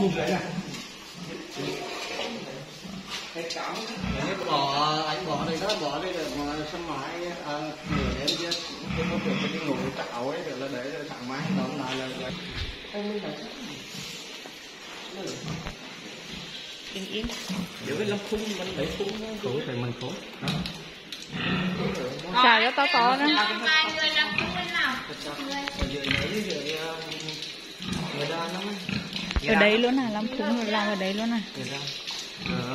thu dưới này anh bỏ anh bỏ đây đó bỏ đây để mà sân mãi à, để em chứ cái công việc cái ngủ tạo ấy để là để thoải mái nó lại là cái mình đặt yên yên giữ cái lông khung mình để khung nó khổ thì mình khổ xào cho to to nữa người làm cái lên nào người người người ra lắm ở dạ. đấy luôn này làm phúng làm ở đấy luôn à,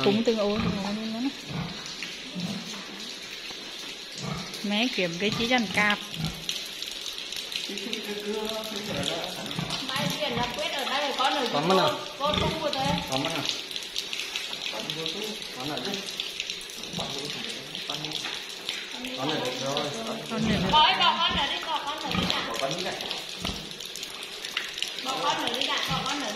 cúng từng à? dạ vâng. dạ vâng. ô từng ô luôn luôn mẹ kiểm cái chí dằn cạp. Có mất nào có không có thế có mất nào có nào chứ con này được rồi. Con này được. Bỏ con ở đây bỏ con ở đây bỏ con ở đây bỏ con ở đây bỏ con ở đây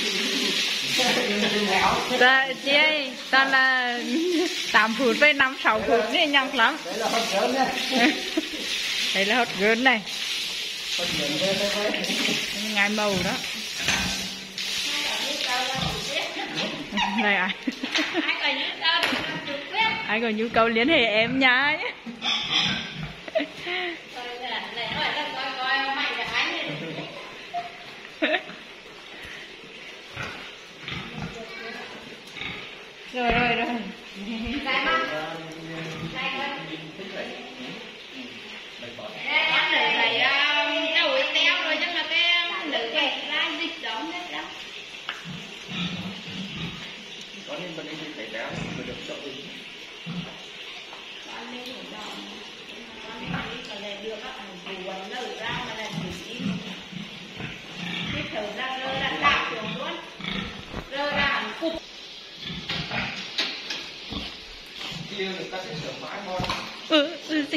Dạ, chị ơi, toàn là 8 phút với 5 6 phút này nhanh lắm. đấy là hot girl đấy Đây là hot girl này, đây ngài màu đó. Này ai? Ai có nhu cầu liên hệ em nha. 热热热。来吧。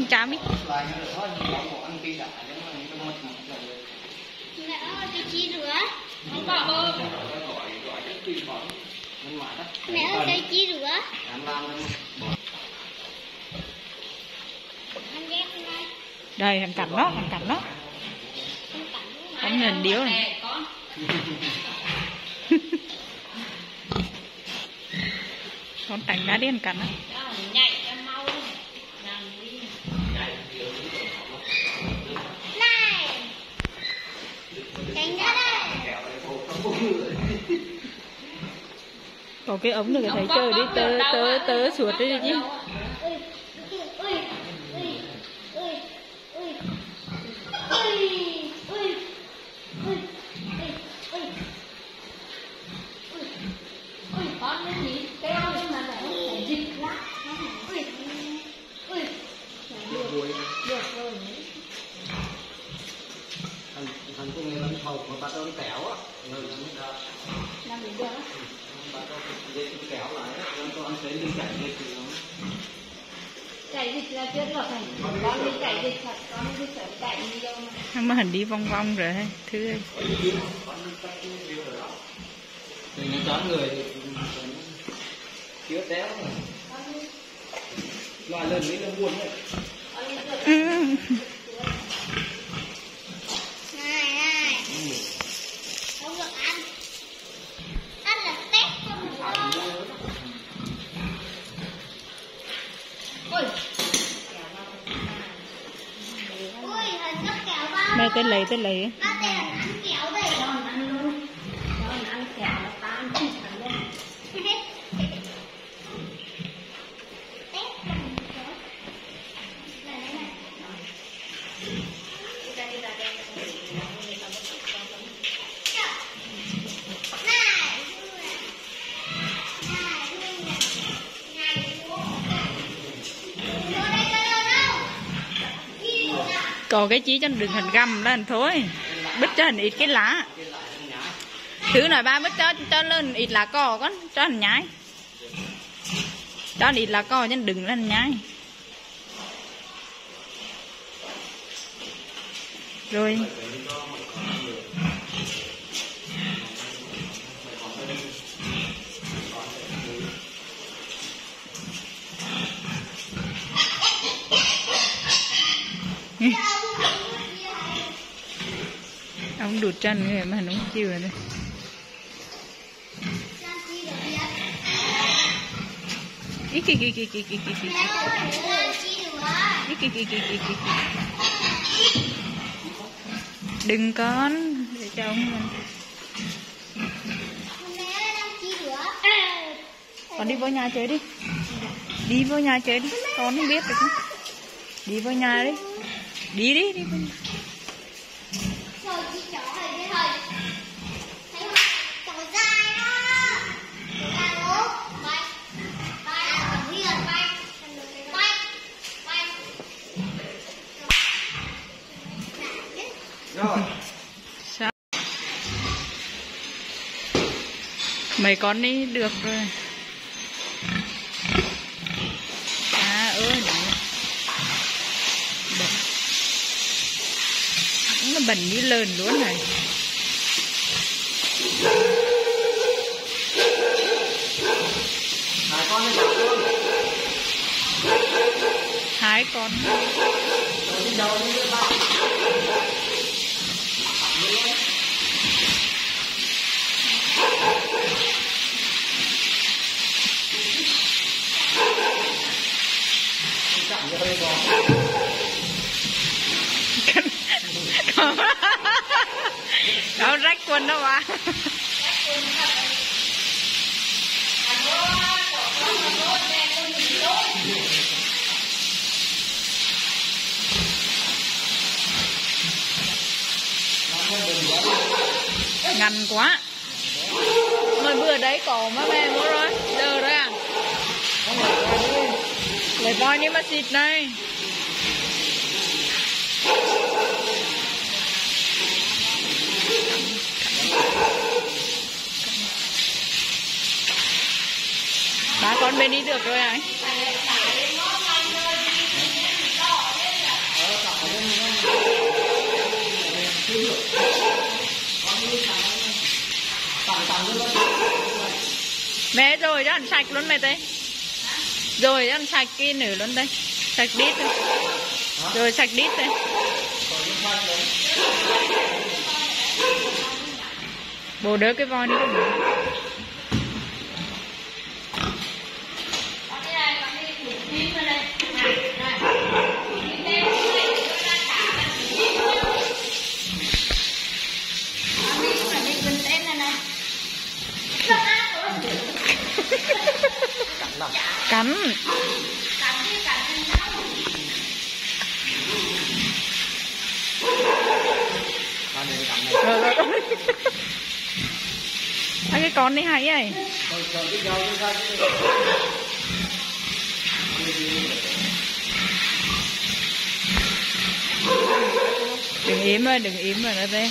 trên trám ấy mẹ ơi cây chi rửa. Đây thằng cầm đó thằng cầm đó. Thằng nền điếu này con cảnh đã đen cắn á. còn cái ống này thấy chơi đi tớ tớ tớ suốt đi chứ. thằng thằng cũng nghe bánh thầu mà bắt ông tẻo á. Người làm được Thằng mà hình đi vong vong rồi hay thứ ơi. Thì nó chó người Chứa téo rồi. Loài lên đấy nó ừ. buồn đấy. tới lấy tới lấy. Có cái chí cho đừng hình găm lên thôi. Bích cho hình ít cái lá. Thứ này ba bích cho cho lên ít lá cỏ con, cho hình nhái. cho ít lá cò cho đừng lên nhái rồi ông đụt chân người mà nó không chịu rồi đây. Ý, kì kì kì kì kì kì kì. Ý, kì kì kì kì kì kì. Đừng con Để cho ông mình Con đi vô nhà chơi đi. Đi vô nhà chơi đi. Con không biết được. Không? Đi vô nhà đi. Đi đi đi vô nhà. Mấy con đi, được rồi. À ơi. Bẩn. Nó bẩn như lợn luôn này. Hai con. Quần đâu mà ngành quá. Mới bữa đấy có mà mẹ mua rồi, giờ rồi à? Lấy voi đi mà xịt này? Ba con bên đi được rồi anh mẹ rồi, ăn sạch luôn mẹ đây rồi, ăn sạch kia nữa luôn đây sạch đít đây. rồi, sạch đít đây bố đỡ cái voi đi. Cắn Anh cái con đi hay vậy đừng yếm ơi, đừng yếm rồi đó đây.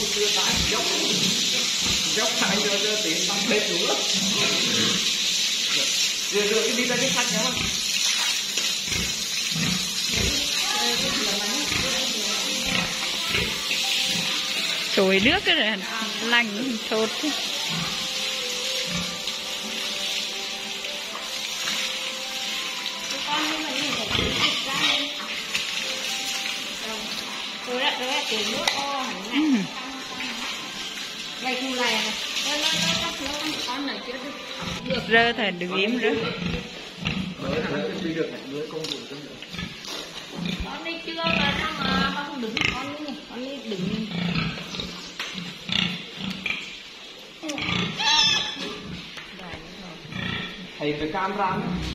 Cái đưa tay dốc dốc tay cho cho tiền tăng thêm nữa rồi rồi cái đi ra cái khách nhá chổi nước cái này lành thốt rồi ừ. đã rồi là tiền nước ô hẳn rơ công đừng yếm rơ. Con đi chưa mà xong mà con đứng con đi con đi đứng thầy phải cam răng.